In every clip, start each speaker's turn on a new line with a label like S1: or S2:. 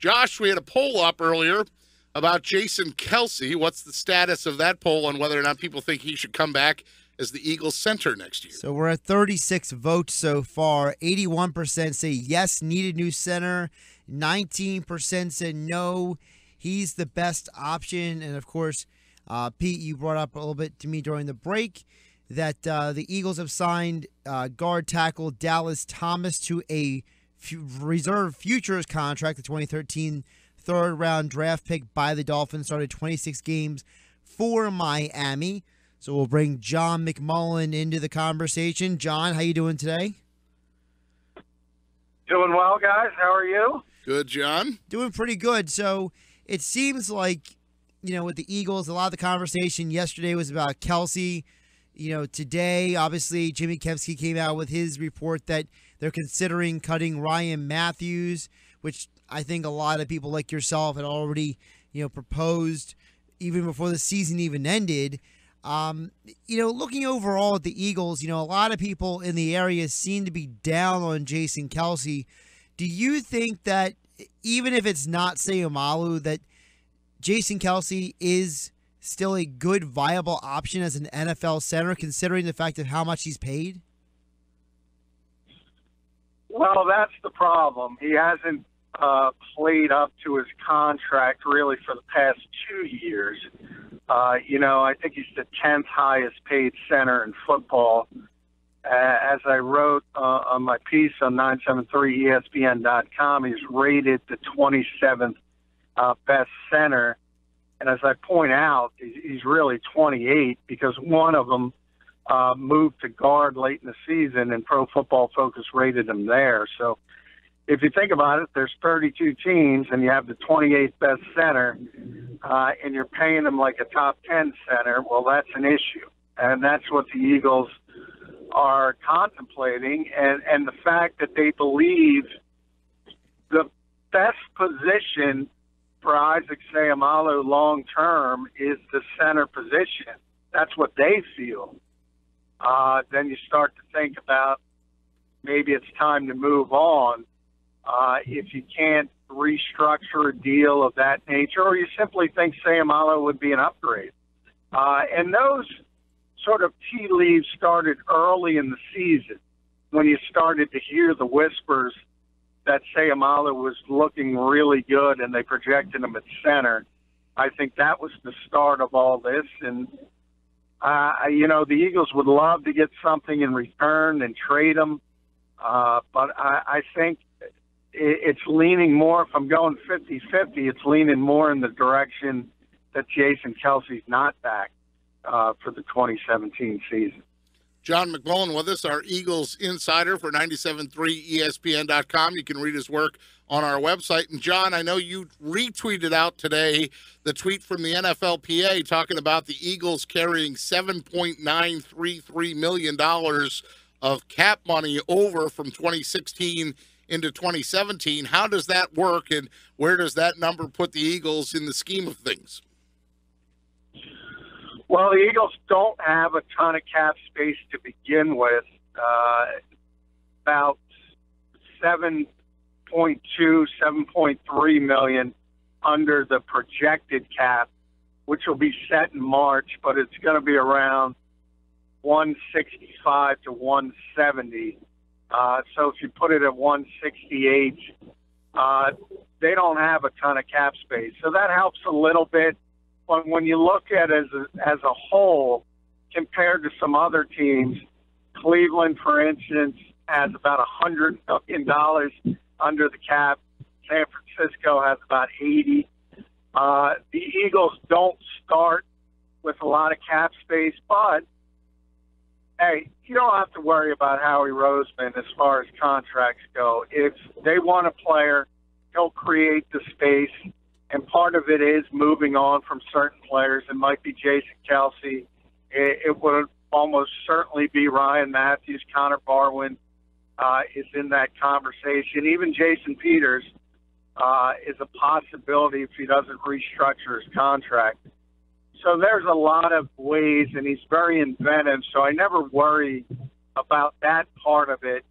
S1: Josh, we had a poll up earlier about Jason Kelce. What's the status of that poll on whether or not people think he should come back as the Eagles center next year?
S2: So we're at 36 votes so far. 81% say yes, need a new center. 19% said no, he's the best option. And of course, uh, Pete, you brought up a little bit to me during the break that uh, the Eagles have signed uh, guard tackle Dallas Thomas to a reserve futures contract, the 2013 third round draft pick by the Dolphins, started 26 games for Miami. So we'll bring John McMullen into the conversation. John, how you doing today?
S3: Doing well, guys. How are you?
S1: Good, John.
S2: Doing pretty good. So it seems like, you know, with the Eagles, a lot of the conversation yesterday was about Kelce. You know, today, obviously, Jimmy Kempski came out with his report that they're considering cutting Ryan Mathews, which I think a lot of people like yourself had already, you know, proposed even before the season even ended. Um, you know, looking overall at the Eagles, you know, a lot of people in the area seem to be down on Jason Kelce. Do you think that even if it's not Seumalo, that Jason Kelce is still a good, viable option as an NFL center, considering the fact of how much he's paid?
S3: Well, that's the problem. He hasn't uh, played up to his contract really for the past two years. Uh, you know, I think he's the 10th highest paid center in football. Uh, as I wrote uh, on my piece on 973ESPN.com, he's rated the 27th uh, best center. And as I point out, he's really 28 because one of them uh, moved to guard late in the season, and Pro Football Focus rated him there. So if you think about it, there's 32 teams, and you have the 28th best center, uh, and you're paying them like a top 10 center. Well, that's an issue, and that's what the Eagles are contemplating, and and the fact that they believe the best position for Isaac Seumalo long term is the center position. That's what they feel. Uh, then you start to think about maybe it's time to move on. Uh, if you can't restructure a deal of that nature, or you simply think Seumalo would be an upgrade. Uh, and those sort of tea leaves started early in the season when you started to hear the whispers that Seumalo was looking really good and they projected him at center. I think that was the start of all this. And, uh, you know, the Eagles would love to get something in return and trade him. Uh, but I, I think it's leaning more, if I'm going 50 50, it's leaning more in the direction that Jason Kelce's not back uh, for the 2017 season.
S1: John McMullen with us, our Eagles insider for 97.3ESPN.com. You can read his work on our website. And John, I know you retweeted out today the tweet from the NFLPA talking about the Eagles carrying $7.933 million of cap money over from 2016 into 2017. How does that work, and where does that number put the Eagles in the scheme of things?
S3: Well, the Eagles don't have a ton of cap space to begin with. Uh, about 7.2, 7.3 million under the projected cap, which will be set in March, but it's going to be around 165 to 170. Uh, so if you put it at 168, uh, they don't have a ton of cap space. So that helps a little bit but when you look at it as a, as a whole, compared to some other teams, Cleveland, for instance, has about a hundred million dollars under the cap. San Francisco has about eighty. Uh, the Eagles don't start with a lot of cap space, but hey, you don't have to worry about Howie Roseman as far as contracts go. If they want a player, he'll create the space and part of it is moving on from certain players. It might be Jason Kelce. It, it would almost certainly be Ryan Mathews. Connor Barwin uh, is in that conversation. Even Jason Peters uh, is a possibility if he doesn't restructure his contract. So there's a lot of ways, and he's very inventive. So I never worry about that part of it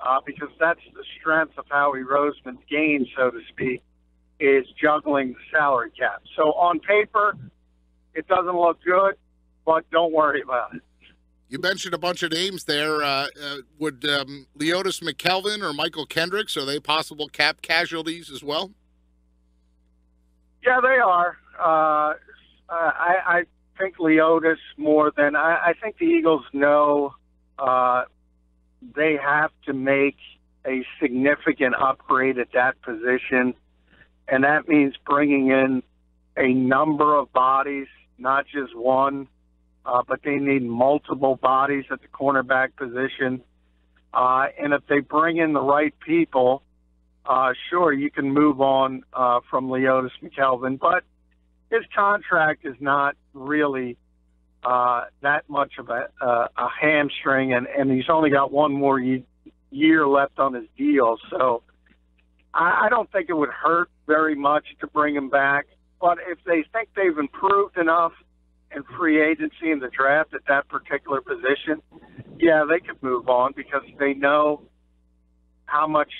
S3: uh, because that's the strength of Howie Roseman's game, so to speak is juggling the salary cap. So on paper, it doesn't look good, but don't worry about it.
S1: You mentioned a bunch of names there. Uh, uh, would um, Leodis McKelvin or Mychal Kendricks are they possible cap casualties as well?
S3: Yeah, they are. Uh, I, I think Leodis more than I, I think the Eagles know uh, they have to make a significant upgrade at that position, and that means bringing in a number of bodies, not just one, uh, but they need multiple bodies at the cornerback position. Uh, and if they bring in the right people, uh, sure, you can move on uh, from Leodis McKelvin, but his contract is not really uh, that much of a, uh, a hamstring, and, and he's only got one more ye- year left on his deal. So I, I don't think it would hurt very much to bring him back. But if they think they've improved enough in free agency in the draft at that particular position, yeah, they could move on because they know how much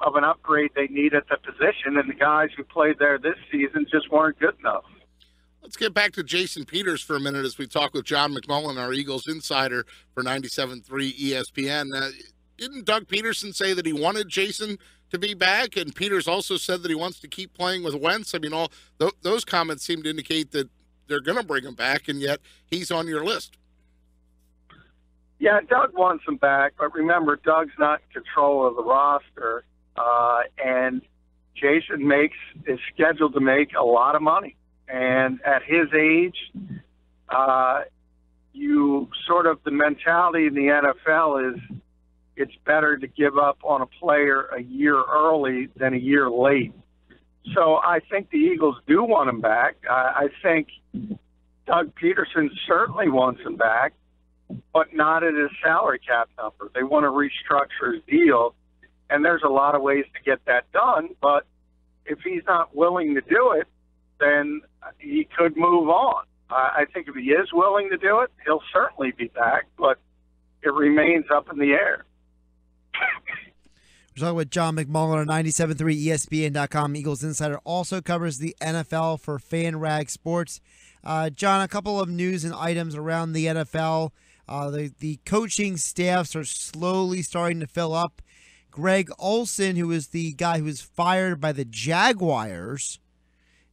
S3: of an upgrade they need at the position, and the guys who played there this season just weren't good enough.
S1: Let's get back to Jason Peters for a minute as we talk with John McMullen, our Eagles insider for 97.3 ESPN. Uh, didn't Doug Pederson say that he wanted Jason to be back? And Peters also said that he wants to keep playing with Wentz. I mean, all th- those comments seem to indicate that they're going to bring him back, and yet he's on your list.
S3: Yeah, Doug wants him back, but remember, Doug's not in control of the roster, uh, and Jason makes is scheduled to make a lot of money. And at his age, uh, you sort of the mentality in the NFL is it's better to give up on a player a year early than a year late. So I think the Eagles do want him back. I, I think Doug Pederson certainly wants him back, but not at his salary cap number. They want to restructure his deal, and there's a lot of ways to get that done. But if he's not willing to do it, then he could move on. I, I think if he is willing to do it, he'll certainly be back, but it remains up in the air.
S2: We're talking with John McMullen on 97.3 ESPN.com. Eagles Insider also covers the NFL for FanRag Sports. Uh, John, a couple of news and items around the NFL. Uh, the, the coaching staffs are slowly starting to fill up. Greg Olson, who is the guy who was fired by the Jaguars,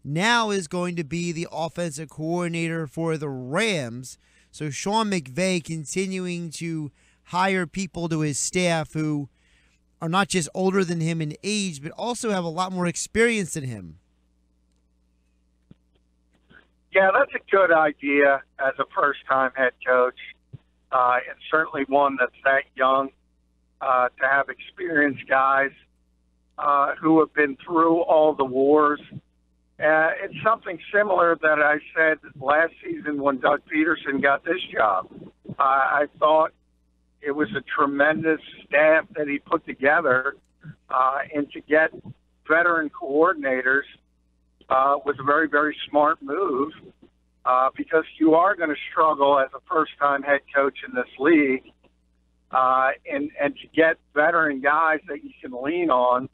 S2: now is going to be the offensive coordinator for the Rams. So Sean McVay continuing to hire people to his staff who are not just older than him in age, but also have a lot more experience than him.
S3: Yeah, that's a good idea as a first time head coach, uh, and certainly one that's that young uh, to have experienced guys uh, who have been through all the wars. Uh, it's something similar that I said last season when Doug Pederson got this job. Uh, I thought it was a tremendous staff that he put together, uh, and to get veteran coordinators uh, was a very, very smart move uh, because you are going to struggle as a first-time head coach in this league, uh, and and to get veteran guys that you can lean on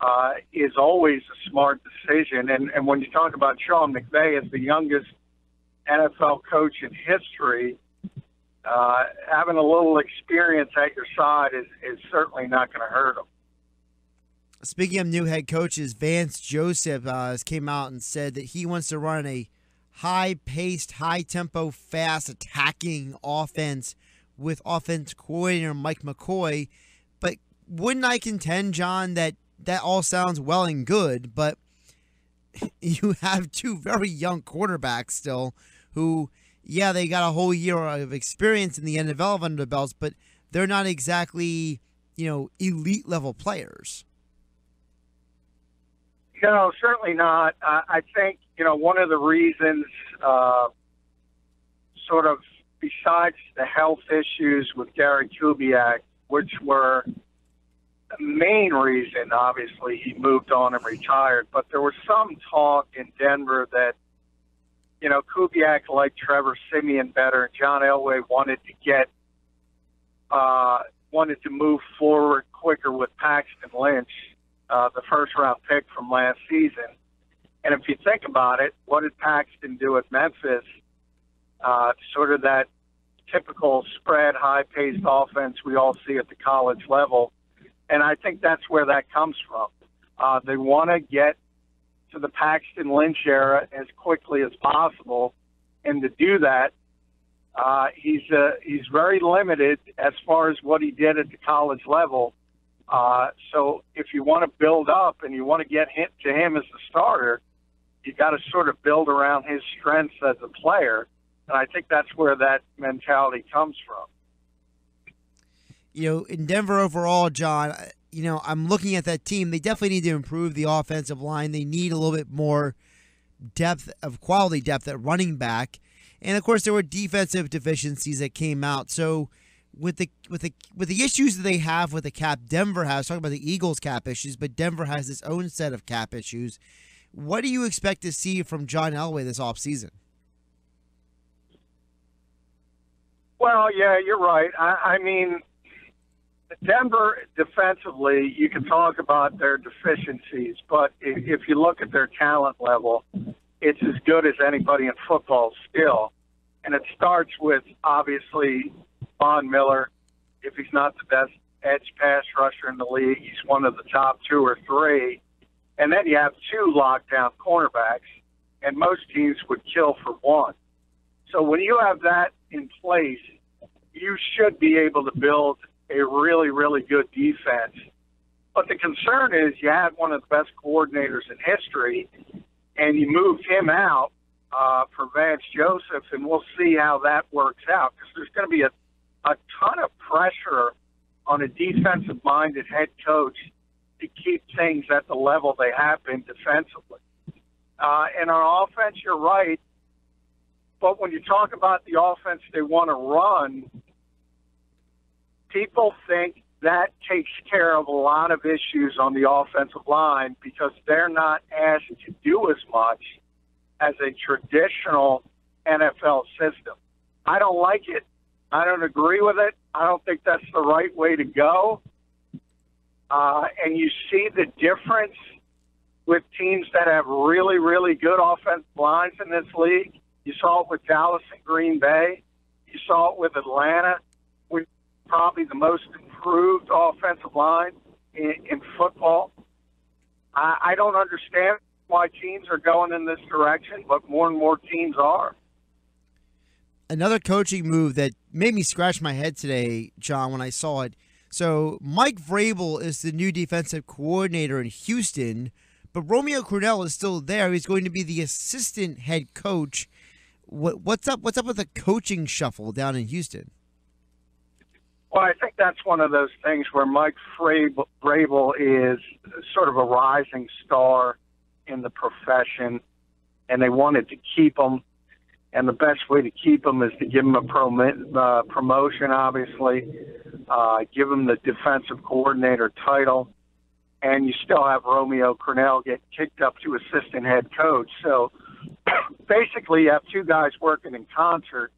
S3: uh, is always a smart decision. And and when you talk about Sean McVay as the youngest NFL coach in history uh, having a little experience at your side is, is certainly not going to hurt them.
S2: Speaking of new head coaches, Vance Joseph uh, came out and said that he wants to run a high paced, high tempo, fast attacking offense with offense coordinator Mike McCoy. But wouldn't I contend, John, that that all sounds well and good, but you have two very young quarterbacks still who yeah, they got a whole year of experience in the NFL under the belts, but they're not exactly, you know, elite level players.
S3: No, certainly not. I think, you know, one of the reasons, uh, sort of besides the health issues with Gary Kubiak, which were the main reason, obviously, he moved on and retired, but there was some talk in Denver that you know, Kubiak liked Trevor Siemian better, and John Elway wanted to get uh, wanted to move forward quicker with Paxton Lynch uh, the first round pick from last season. And if you think about it, what did Paxton do at Memphis? Uh, sort of that typical spread, high paced offense we all see at the college level. And I think that's where that comes from. Uh, they want to get to the Paxton Lynch era as quickly as possible. And to do that, uh, he's uh, he's very limited as far as what he did at the college level. Uh, so if you want to build up and you want to get him, to him as a starter, you got to sort of build around his strengths as a player. And I think that's where that mentality comes from.
S2: You know, in Denver overall, John, you know, I'm looking at that team. They definitely need to improve the offensive line. They need a little bit more depth of quality depth at running back. And of course, there were defensive deficiencies that came out. So, with the with the with the issues that they have with the cap, Denver has talking about the Eagles cap issues, but Denver has its own set of cap issues. What do you expect to see from John Elway this offseason?
S3: Well, yeah, you're right. I, I mean, Denver defensively, you can talk about their deficiencies, but if, you look at their talent level, it's as good as anybody in football still. And it starts with obviously Von Miller. If he's not the best edge pass rusher in the league, he's one of the top two or three. And then you have two lockdown cornerbacks, and most teams would kill for one. So when you have that in place, you should be able to build a really, really good defense. But the concern is you had one of the best coordinators in history, and you moved him out uh, for Vance Joseph, and we'll see how that works out because there's going to be a, a ton of pressure on a defensive minded head coach to keep things at the level they have been defensively. Uh, and our offense, you're right. But when you talk about the offense they want to run, people think that takes care of a lot of issues on the offensive line because they're not asked to do as much as a traditional NFL system. I don't like it. I don't agree with it. I don't think that's the right way to go. Uh, and you see the difference with teams that have really, really good offensive lines in this league. You saw it with Dallas and Green Bay. You saw it with Atlanta, probably the most improved offensive line in, in football. I, I don't understand why teams are going in this direction, but more and more teams are.
S2: Another coaching move that made me scratch my head today, John, when I saw it. So Mike Vrabel is the new defensive coordinator in Houston, but Romeo Crennel is still there. He's going to be the assistant head coach. What, what's up? What's up with the coaching shuffle down in Houston?
S3: Well, I think that's one of those things where Mike Vrabel is sort of a rising star in the profession, and they wanted to keep him. And the best way to keep him is to give him a prom- uh, promotion, obviously, uh, give him the defensive coordinator title, and you still have Romeo Crennel get kicked up to assistant head coach. So basically, you have two guys working in concert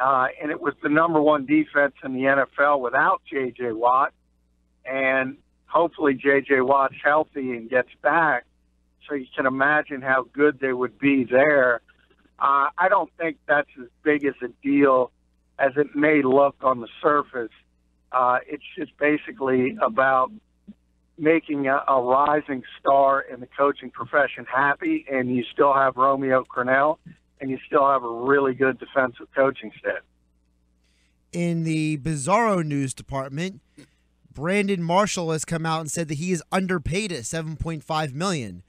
S3: uh, and it was the number one defense in the NFL without J.J. Watt. And hopefully J.J. Watt's healthy and gets back. So you can imagine how good they would be there. Uh, I don't think that's as big as a deal as it may look on the surface. Uh, it's just basically about making a, a rising star in the coaching profession happy, and you still have Romeo Crennel and you still have a really good defensive coaching staff.
S2: In the Bizarro news department, Brandon Marshall has come out and said that he is underpaid at 7.5 million.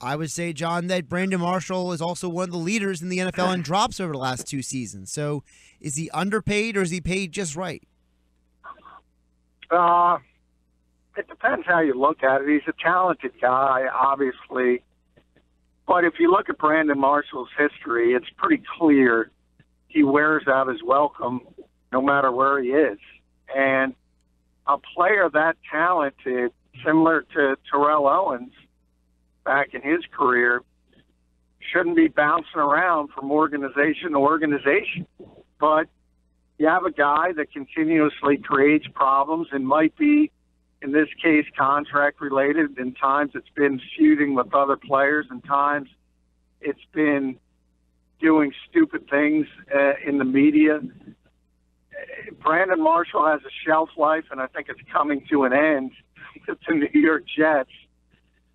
S2: I would say, John, that Brandon Marshall is also one of the leaders in the NFL in drops over the last two seasons. So, is he underpaid or is he paid just right?
S3: Uh, it depends how you look at it. He's a talented guy, obviously. But if you look at Brandon Marshall's history, it's pretty clear he wears out his welcome no matter where he is. And a player that talented, similar to Terrell Owens back in his career, shouldn't be bouncing around from organization to organization. But you have a guy that continuously creates problems and might be in this case, contract related. In times, it's been feuding with other players. In times, it's been doing stupid things uh, in the media. Brandon Marshall has a shelf life, and I think it's coming to an end with the New York Jets.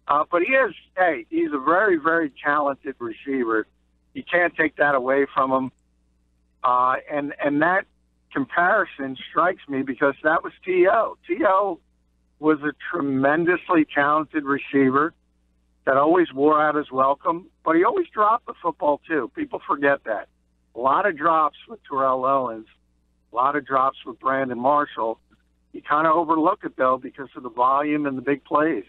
S3: Uh, but he is, hey, he's a very, very talented receiver. You can't take that away from him. Uh, and and that comparison strikes me because that was T.O. T.O. was a tremendously talented receiver that always wore out his welcome, but he always dropped the football too. People forget that. A lot of drops with Terrell Owens, a lot of drops with Brandon Marshall. You kind of overlook it though because of the volume and the big plays.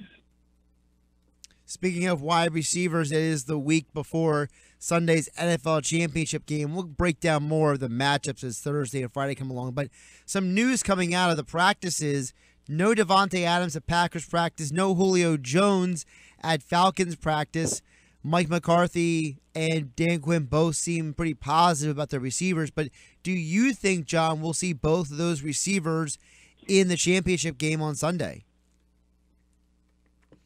S2: Speaking of wide receivers, it is the week before Sunday's NFL championship game. We'll break down more of the matchups as Thursday and Friday come along. But some news coming out of the practices no Davante Adams at Packers practice, no Julio Jones at Falcons practice. Mike McCarthy and Dan Quinn both seem pretty positive about their receivers, but do you think, John, we'll see both of those receivers in the championship game on Sunday?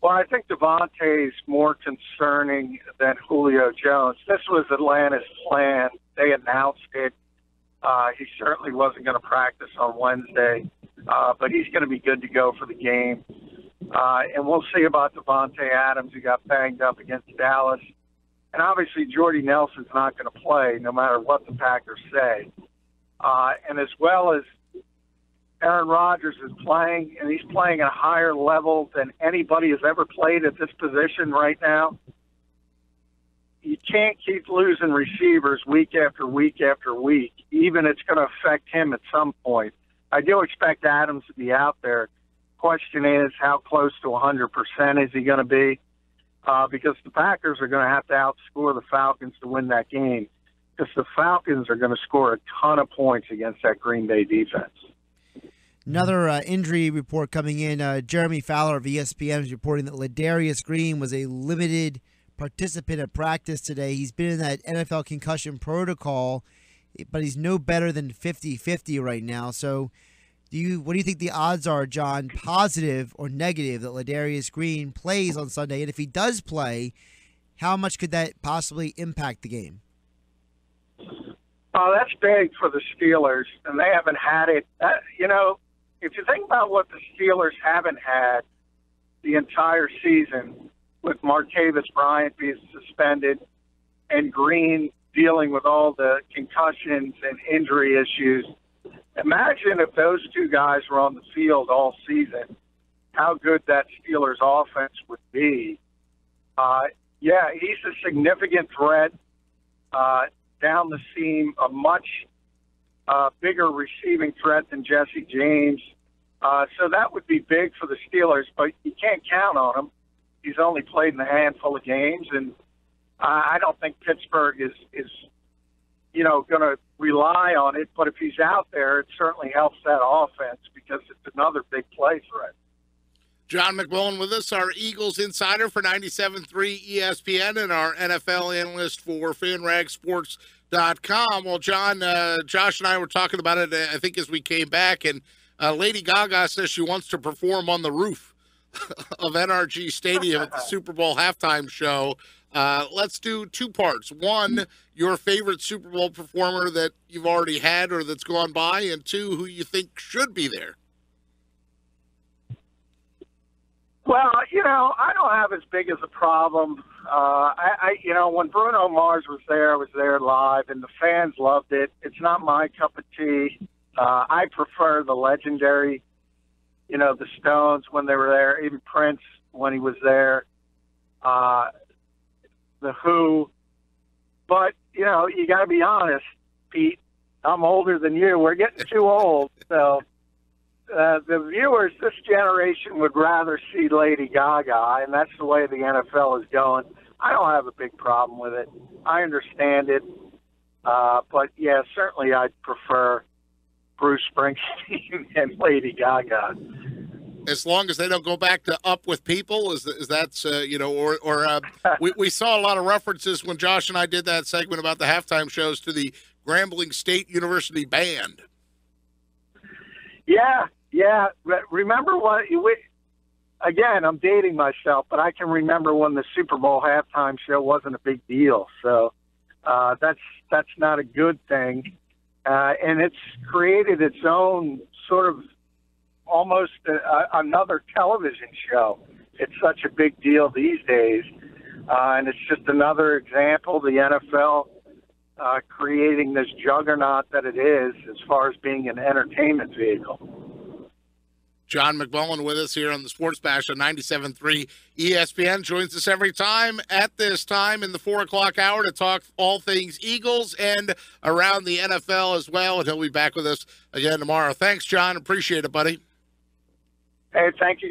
S3: Well, I think Davante's more concerning than Julio Jones. This was Atlanta's plan. They announced it. Uh, he certainly wasn't going to practice on Wednesday, uh, but he's going to be good to go for the game. Uh, and we'll see about Davante Adams, who got banged up against Dallas. And obviously, Jordy Nelson's not going to play, no matter what the Packers say. Uh, and as well as Aaron Rodgers is playing, and he's playing at a higher level than anybody has ever played at this position right now. You can't keep losing receivers week after week after week. Even it's going to affect him at some point. I do expect Adams to be out there. Question is, how close to 100% is he going to be? Uh, because the Packers are going to have to outscore the Falcons to win that game. Because the Falcons are going to score a ton of points against that Green Bay defense.
S2: Another uh, injury report coming in. Uh, Jeremy Fowler of ESPN is reporting that Ladarius Green was a limited participant at practice today. He's been in that NFL concussion protocol, but he's no better than 50-50 right now. So, do you what do you think the odds are, John, positive or negative that Ladarius Green plays on Sunday? And if he does play, how much could that possibly impact the game?
S3: Oh, that's big for the Steelers, and they haven't had it. Uh, you know, if you think about what the Steelers haven't had the entire season, with Martavis Bryant being suspended and Green dealing with all the concussions and injury issues, imagine if those two guys were on the field all season, how good that Steelers offense would be. Uh, yeah, he's a significant threat uh, down the seam, a much uh, bigger receiving threat than Jesse James. Uh, so that would be big for the Steelers, but you can't count on him. He's only played in a handful of games, and I don't think Pittsburgh is is you know going to rely on it. But if he's out there, it certainly helps that offense because it's another big play threat.
S1: John McMullen with us, our Eagles insider for 97.3 ESPN and our NFL analyst for FanRagSports.com. Well, John, uh, Josh and I were talking about it, I think, as we came back, and uh, Lady Gaga says she wants to perform on the roof of NRG Stadium at the Super Bowl halftime show. Uh, let's do two parts. One, your favorite Super Bowl performer that you've already had or that's gone by, and two, who you think should be there.
S3: Well, you know, I don't have as big as a problem. Uh, I, I, you know, when Bruno Mars was there, I was there live, and the fans loved it. It's not my cup of tea. Uh, I prefer the legendary, you know, the Stones when they were there, even Prince when he was there, uh, the Who. But you know, you got to be honest, Pete. I'm older than you. We're getting too old, so uh, the viewers this generation would rather see Lady Gaga, and that's the way the NFL is going. I don't have a big problem with it. I understand it, uh, but yeah, certainly I'd prefer Bruce Springsteen and Lady Gaga.
S1: As long as they don't go back to "Up with People," is is that uh, you know, or or uh, we we saw a lot of references when Josh and I did that segment about the halftime shows to the Grambling State University Band.
S3: Yeah, Yeah, re- remember what? We, again, I'm dating myself, but I can remember when the Super Bowl halftime show wasn't a big deal. So uh, that's that's not a good thing, uh, and it's created its own sort of almost a, a, another television show. It's such a big deal these days, uh, and it's just another example. The NFL uh, creating this juggernaut that it is as far as being an entertainment vehicle.
S1: John McMullen with us here on the Sports Bash on 97.3 ESPN. Joins us every time at this time in the 4 o'clock hour to talk all things Eagles and around the NFL as well. And he'll be back with us again tomorrow. Thanks, John. Appreciate it, buddy.
S3: Hey, thank you.